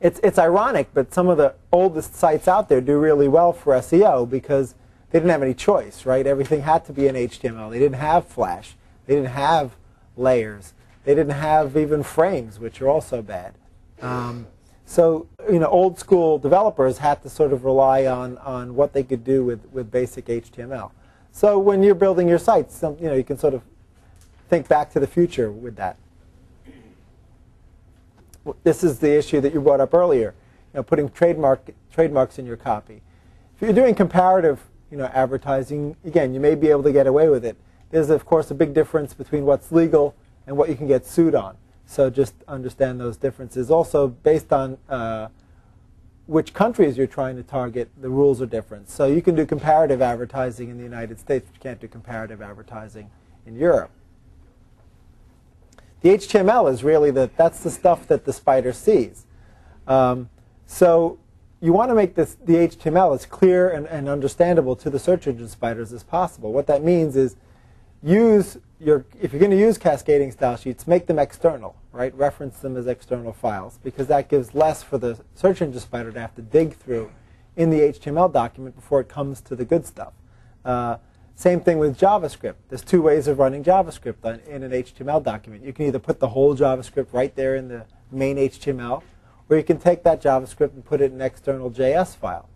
it's, it's ironic, but some of the oldest sites out there do really well for SEO because they didn't have any choice, right? Everything had to be in HTML. They didn't have Flash. They didn't have layers. They didn't have even frames, which are also bad. Um, so, you know, old school developers had to sort of rely on, on what they could do with, with basic HTML. So when you're building your sites, you know, you can sort of think back to the future with that. This is the issue that you brought up earlier, you know, putting trademark, trademarks in your copy. If you're doing comparative you know, advertising, again, you may be able to get away with it. There's, of course, a big difference between what's legal and what you can get sued on. So just understand those differences. Also, based on uh, which countries you're trying to target, the rules are different. So you can do comparative advertising in the United States, but you can't do comparative advertising in Europe. The HTML is really the, that's the stuff that the spider sees. Um, so you want to make this, the HTML as clear and, and understandable to the search engine spiders as possible. What that means is use your, if you're going to use cascading style sheets, make them external, right? Reference them as external files because that gives less for the search engine spider to have to dig through in the HTML document before it comes to the good stuff. Uh, same thing with JavaScript. There's two ways of running JavaScript in an HTML document. You can either put the whole JavaScript right there in the main HTML, or you can take that JavaScript and put it in an external JS file.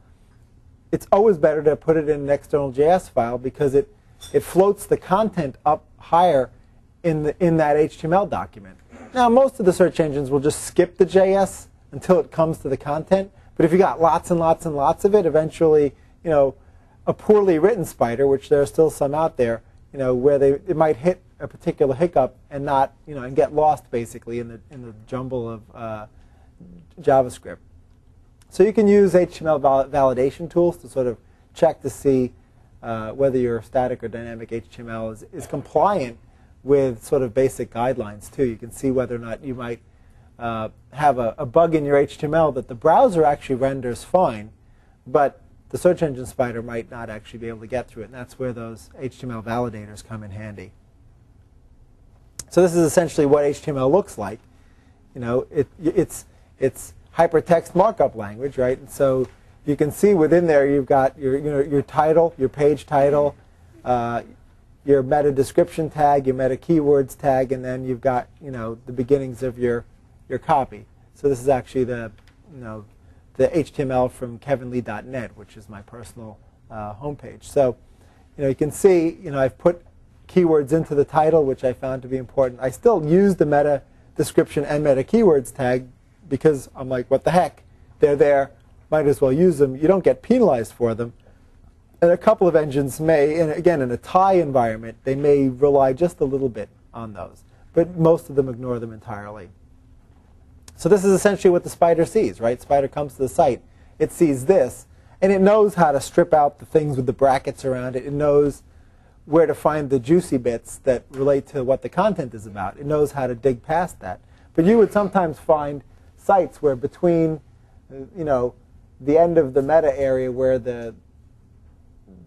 It's always better to put it in an external JS file because it, it floats the content up higher in, the, in that HTML document. Now, most of the search engines will just skip the JS until it comes to the content. But if you got lots and lots and lots of it, eventually, you know, a poorly written spider, which there are still some out there, you know, where they it might hit a particular hiccup and not, you know, and get lost basically in the in the jumble of uh, JavaScript. So you can use HTML val validation tools to sort of check to see uh, whether your static or dynamic HTML is, is compliant with sort of basic guidelines too. You can see whether or not you might uh, have a, a, bug in your HTML that the browser actually renders fine, but the search engine spider might not actually be able to get through it. And that's where those HTML validators come in handy. So this is essentially what HTML looks like. You know, it, it's it's hypertext markup language, right? And so you can see within there you've got your, you know, your title, your page title, uh, your meta description tag, your meta keywords tag, and then you've got you know the beginnings of your your copy. So this is actually the you know the HTML from kevinlee.net, which is my personal uh, homepage. So you know you can see you know I've put keywords into the title, which I found to be important. I still use the meta description and meta keywords tag because I'm like, what the heck? They're there. Might as well use them. You don't get penalized for them. And a couple of engines may, and again, in a tie environment, they may rely just a little bit on those. But most of them ignore them entirely. So this is essentially what the spider sees, right? Spider comes to the site. It sees this, and it knows how to strip out the things with the brackets around it. It knows where to find the juicy bits that relate to what the content is about. It knows how to dig past that. But you would sometimes find sites where between, uh, you know, the end of the meta area where the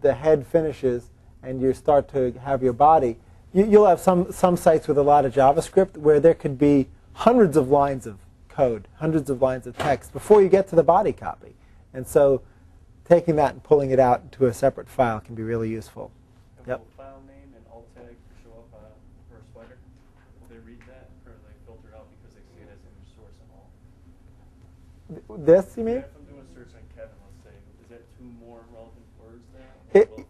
the head finishes and you start to have your body, you, will have some some sites with a lot of JavaScript where there could be hundreds of lines of code, hundreds of lines of text before you get to the body copy, and so taking that and pulling it out into a separate file can be really useful. Yep. File name and alt tag show up uh, for a sweater? Will they read that, or they filter it out because they see it as image source and all? This, you mean? if I'm doing a search on Kevin, let's say, is that two more relevant words there? It,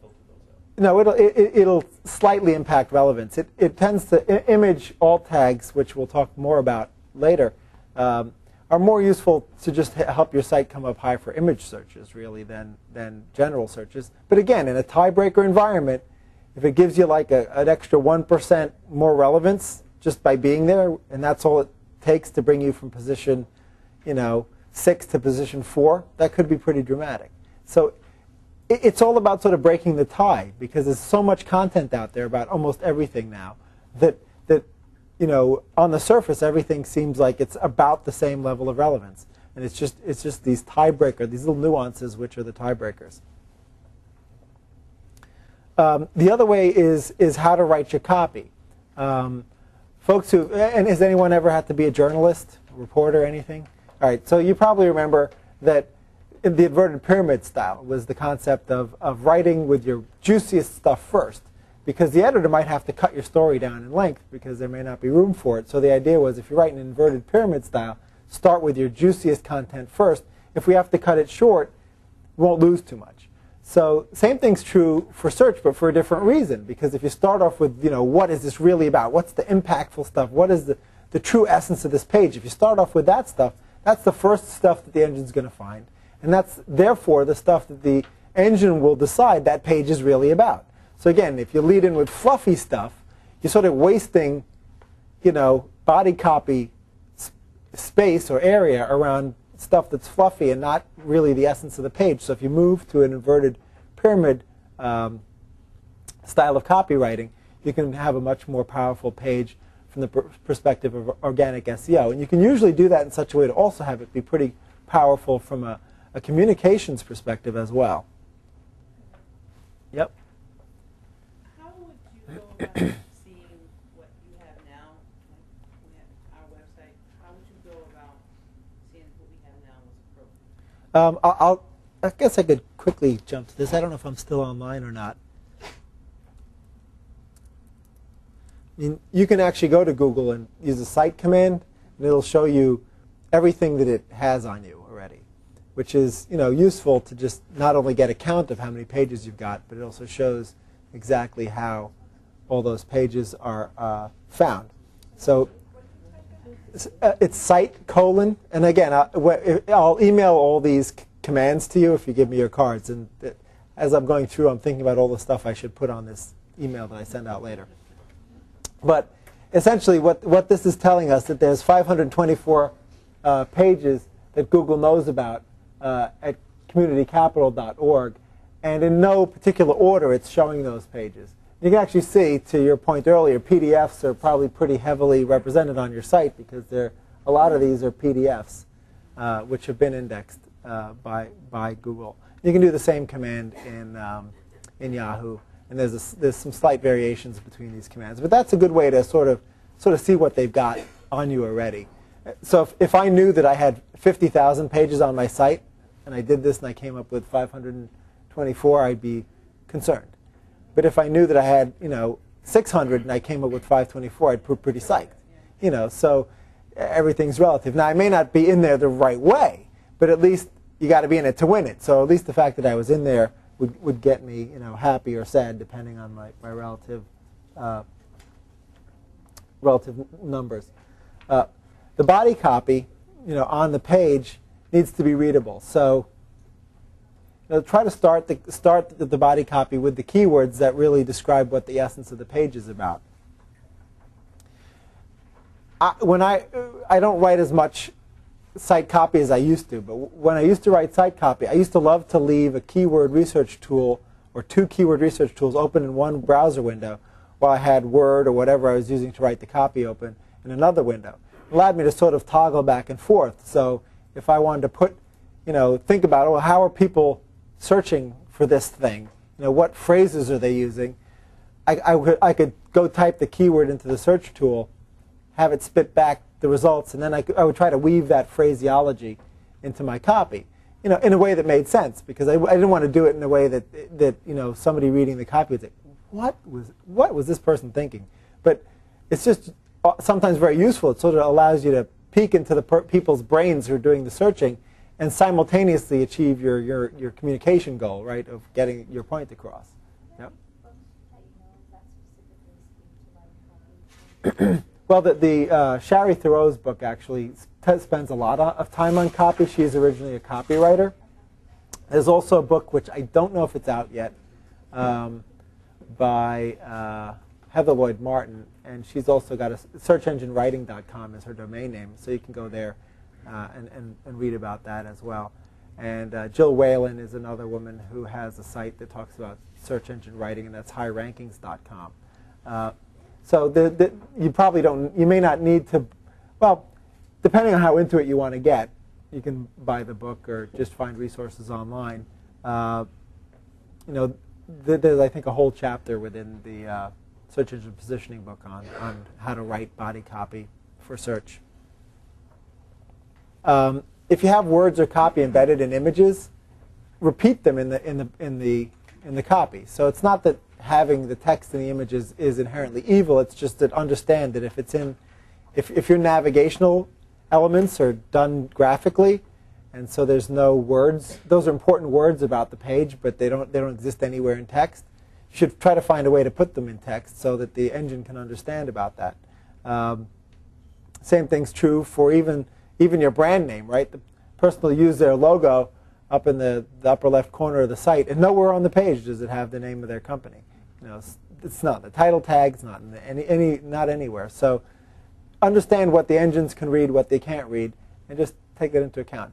no, it'll it, it'll slightly impact relevance. It it tends to image alt tags, which we'll talk more about later, um, are more useful to just help your site come up high for image searches, really, than than general searches. But again, in a tiebreaker environment, if it gives you like a, an extra one percent more relevance just by being there, and that's all it takes to bring you from position, you know, six to position four, that could be pretty dramatic. So it, it's all about sort of breaking the tie because there's so much content out there about almost everything now that you know on the surface everything seems like it's about the same level of relevance, and it's just it's just these tiebreaker, these little nuances which are the tiebreakers. Um, the other way is is how to write your copy. Um, folks who and has anyone ever had to be a journalist, a reporter, anything? All right, so you probably remember that in the inverted pyramid style was the concept of, of writing with your juiciest stuff first. Because the editor might have to cut your story down in length because there may not be room for it. So the idea was if you write in inverted pyramid style, start with your juiciest content first. If we have to cut it short, we won't lose too much. So same thing's true for search, but for a different reason. Because if you start off with, you know, what is this really about? What's the impactful stuff? What is the, the true essence of this page? If you start off with that stuff, that's the first stuff that the engine's going to find. And that's therefore the stuff that the engine will decide that page is really about. So again, if you lead in with fluffy stuff, you're sort of wasting, you know, body copy space or area around stuff that's fluffy and not really the essence of the page. So if you move to an inverted pyramid um, style of copywriting, you can have a much more powerful page from the perspective of organic SEO. And you can usually do that in such a way to also have it be pretty powerful from a, a communications perspective as well. Yep. Um, I'll, I'll, I guess I could quickly jump to this. I don't know if I'm still online or not. I mean, you can actually go to Google and use the site command, and it'll show you everything that it has on you already, which is you know useful to just not only get a count of how many pages you've got, but it also shows exactly how all those pages are uh, found. So it's, uh, it's site colon, and again, I, will email all these commands to you if you give me your cards. And as I'm going through, I'm thinking about all the stuff I should put on this email that I send out later. But essentially, what, what this is telling us that there's 524 uh, pages that Google knows about uh, at communitycapital.org, and in no particular order, it's showing those pages. You can actually see, to your point earlier, PDFs are probably pretty heavily represented on your site because there, a lot of these are PDFs, uh, which have been indexed uh, by, by Google. You can do the same command in, um, in Yahoo and there's, a, there's some slight variations between these commands. But that's a good way to sort of, sort of see what they've got on you already. So if, if I knew that I had 50,000 pages on my site, and I did this and I came up with 524, I'd be concerned. But if I knew that I had, you know, 600 and I came up with 524, I'd be pretty psyched. You know, so everything's relative. Now, I may not be in there the right way, but at least you got to be in it to win it. So at least the fact that I was in there would, would get me, you know, happy or sad depending on my, my relative uh, relative numbers. Uh, the body copy, you know, on the page needs to be readable. So, know, try to start the start the body copy with the keywords that really describe what the essence of the page is about. I, when I I don't write as much site copy as I used to. But when I used to write site copy, I used to love to leave a keyword research tool or two keyword research tools open in one browser window while I had Word or whatever I was using to write the copy open in another window. It allowed me to sort of toggle back and forth. So if I wanted to put, you know, think about, well, how are people searching for this thing? You know, what phrases are they using? I, I, I could go type the keyword into the search tool, have it spit back the results, and then I, I would try to weave that phraseology into my copy, you know, in a way that made sense because I, I didn't want to do it in a way that that you know somebody reading the copy would say, "What was what was this person thinking?" But it's just uh, sometimes very useful. It sort of allows you to peek into the people's brains who are doing the searching, and simultaneously achieve your your your communication goal, right, of getting your point across. Yep. Well, the, the uh, Shari Thurow's book actually spends a lot of time on copy. She is originally a copywriter. There's also a book, which I don't know if it's out yet, um, by uh, Heather Lloyd Martin, and she's also got a searchenginewriting.com as her domain name, so you can go there and, and, and, read about that as well. And uh, Jill Whalen is another woman who has a site that talks about search engine writing, and that's highrankings.com. Uh, so the, the, you probably don't, you may not need to, well, depending on how into it you want to get, you can buy the book or just find resources online. Uh, you know, th there's I think a whole chapter within the uh, search engine positioning book on, on how to write body copy for search. Um, if you have words or copy embedded in images, repeat them in the in the in the in the copy. So it's not that having the text in the images is inherently evil. It's just that understand that if it's in if if your navigational elements are done graphically, and so there's no words. Those are important words about the page, but they don't they don't exist anywhere in text. You should try to find a way to put them in text so that the engine can understand about that. Um, same thing's true for even even your brand name, right? The person will use their logo up in the, the upper left corner of the site, and nowhere on the page does it have the name of their company. You know, it's, it's not the title tag. It's not any any not anywhere. So understand what the engines can read, what they can't read, and just take that into account.